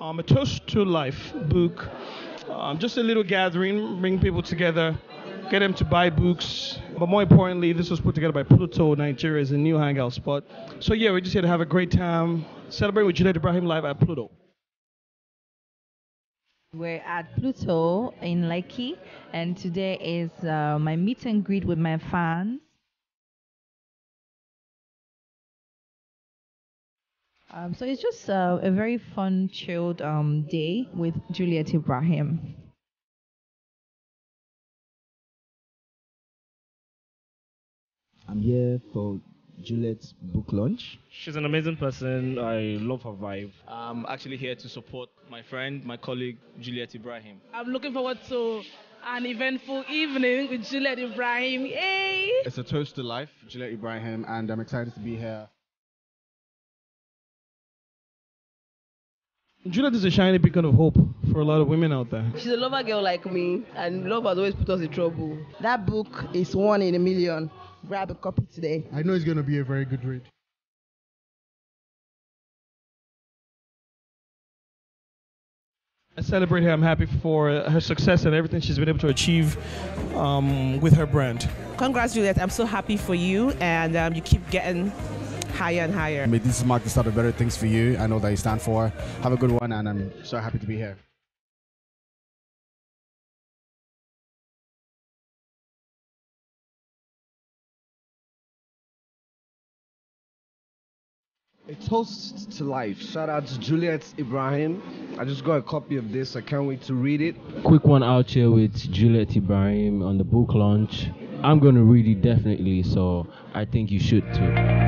um, a Toast to Life book. Um, just a little gathering, bring people together, get them to buy books. But more importantly, this was put together by Pluto Nigeria a new hangout spot. So yeah, we're just here to have a great time, celebrate with Juliet Ibrahim live at Pluto. We're at Pluto in Lekki, and today is uh, my meet and greet with my fans. Um, so it's just uh, a very fun, chilled um, day with Juliet Ibrahim. I'm here for Juliet's book launch. She's an amazing person. I love her vibe. I'm actually here to support my friend, my colleague, Juliet Ibrahim. I'm looking forward to an eventful evening with Juliet Ibrahim. Yay! It's a toast to life, Juliet Ibrahim, and I'm excited to be here. Juliet is a shining beacon of hope for a lot of women out there. She's a lover girl like me, and love has always put us in trouble. That book is one in a million. Grab a copy today. I know it's going to be a very good read. I celebrate her. I'm happy for her success and everything she's been able to achieve um, with her brand. Congrats, Juliet. I'm so happy for you, and um, you keep getting higher and higher. May this mark the start of better things for you. I know that you stand for. Have a good one, and I'm so happy to be here. A toast to life. Shout out to Juliet Ibrahim. I just got a copy of this. I can't wait to read it. Quick one out here with Juliet Ibrahim on the book launch. I'm going to read it definitely, so I think you should too.